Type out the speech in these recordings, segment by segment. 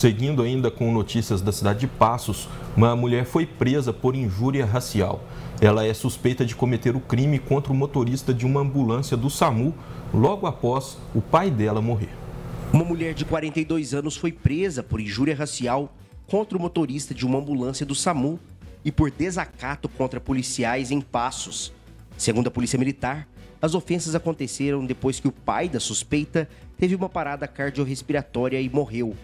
Seguindo ainda com notícias da cidade de Passos, uma mulher foi presa por injúria racial. Ela é suspeita de cometer o crime contra o motorista de uma ambulância do SAMU logo após o pai dela morrer. Uma mulher de 42 anos foi presa por injúria racial contra o motorista de uma ambulância do SAMU e por desacato contra policiais em Passos. Segundo a Polícia Militar, as ofensas aconteceram depois que o pai da suspeita teve uma parada cardiorrespiratória e morreu.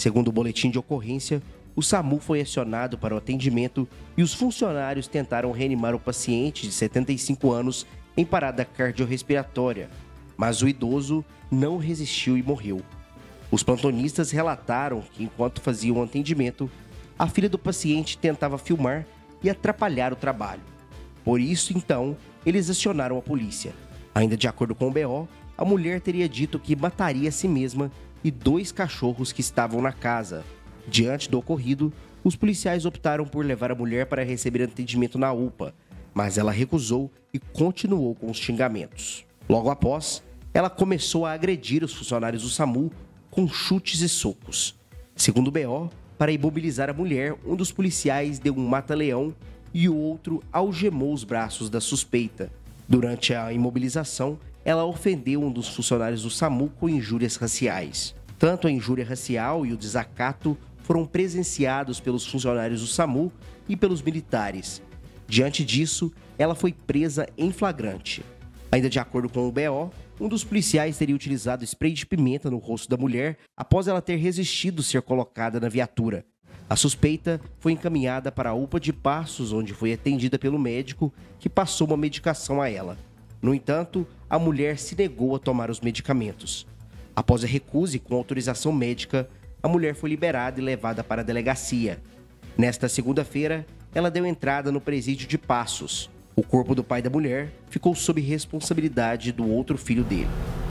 Segundo o boletim de ocorrência, o SAMU foi acionado para o atendimento e os funcionários tentaram reanimar o paciente de 75 anos em parada cardiorrespiratória, mas o idoso não resistiu e morreu. Os plantonistas relataram que, enquanto faziam o atendimento, a filha do paciente tentava filmar e atrapalhar o trabalho. Por isso, então, eles acionaram a polícia. Ainda de acordo com o BO, a mulher teria dito que mataria a si mesma e dois cachorros que estavam na casa. Diante do ocorrido, os policiais optaram por levar a mulher para receber atendimento na UPA, mas ela recusou e continuou com os xingamentos. Logo após, ela começou a agredir os funcionários do SAMU com chutes e socos. Segundo o BO, para imobilizar a mulher, um dos policiais deu um mata-leão e o outro algemou os braços da suspeita. Durante a imobilização, ela ofendeu um dos funcionários do SAMU com injúrias raciais. Tanto a injúria racial e o desacato foram presenciados pelos funcionários do SAMU e pelos militares. Diante disso, ela foi presa em flagrante. Ainda de acordo com o BO, um dos policiais teria utilizado spray de pimenta no rosto da mulher após ela ter resistido ser colocada na viatura. A suspeita foi encaminhada para a UPA de Passos, onde foi atendida pelo médico que passou uma medicação a ela. No entanto, a mulher se negou a tomar os medicamentos. Após a recusa e com autorização médica, a mulher foi liberada e levada para a delegacia. Nesta segunda-feira, ela deu entrada no presídio de Passos. O corpo do pai da mulher ficou sob responsabilidade do outro filho dele.